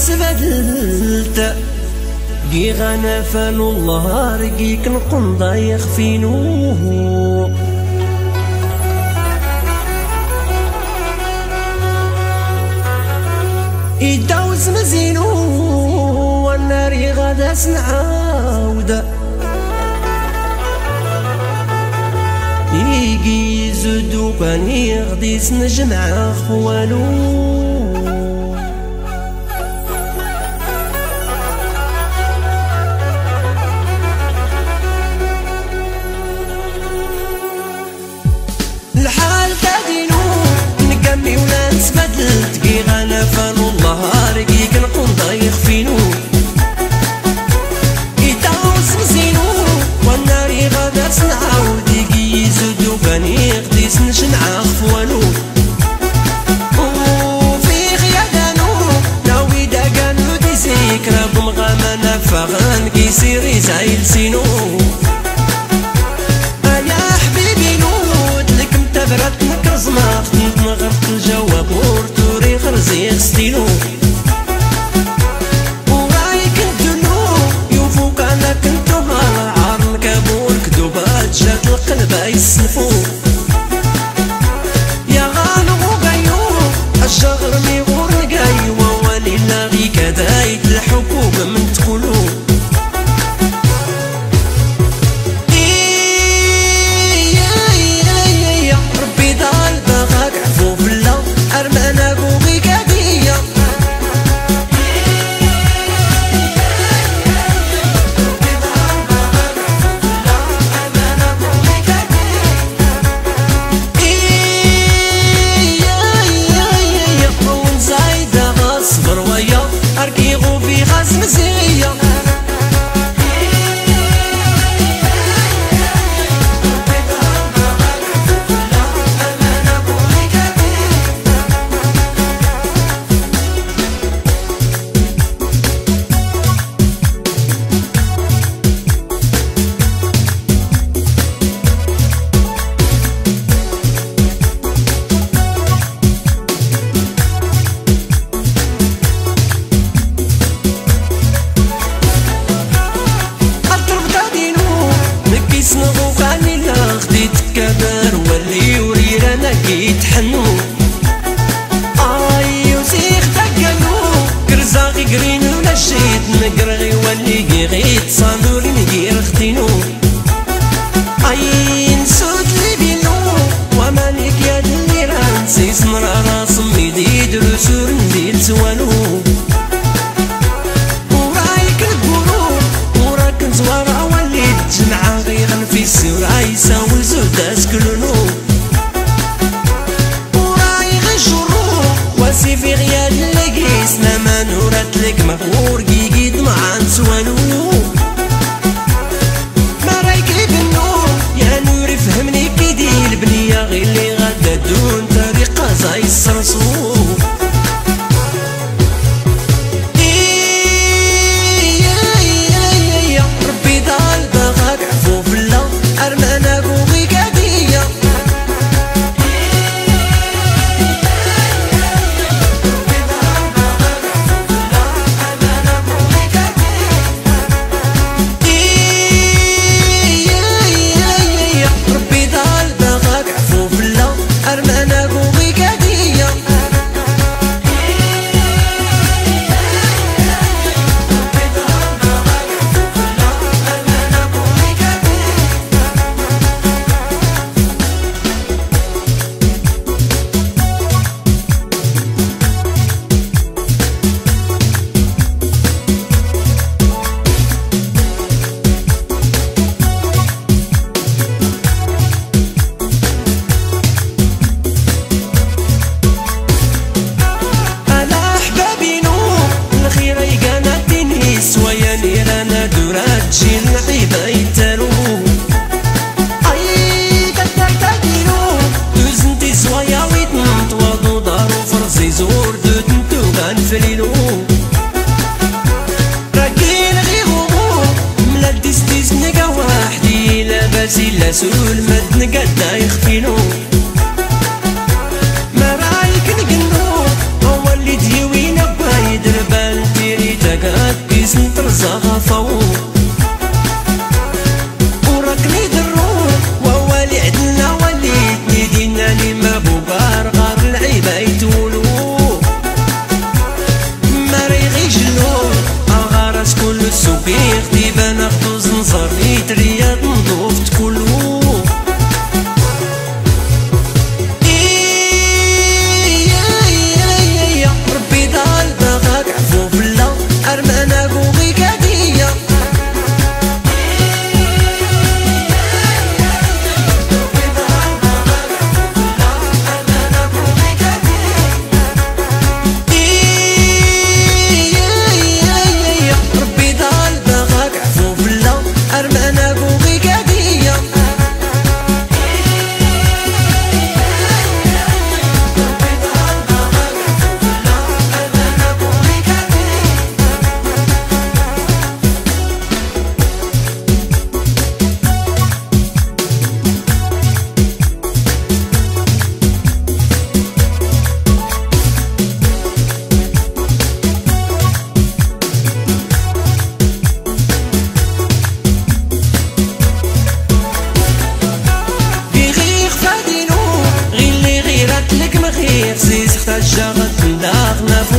سبدلت. قي غانا فانو الله رقيك نقنضا يخفينوه يداوز مزينو والنار غادا سنعاود. يجي زدو كان يغدي سنجمع خوالو. دروسور ندير سوالو ورايك القلوب وراك نزوار وليد جمعة غير في السوراي ساول زود اسكلونو غير اللي غدا دون طريقة زي الصرصور لاباس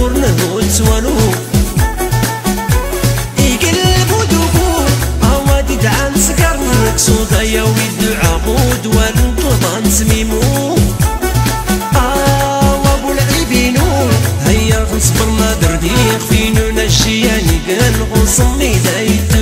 نافور نهوت والو يقلبو دوبو اوادي دعان سكر نكسو يا ويد عبود والنطلطان سميمو آه وابو العيبينو هيا غنصبرنا دردي خفينو نشياني قال غنصمي دايتسو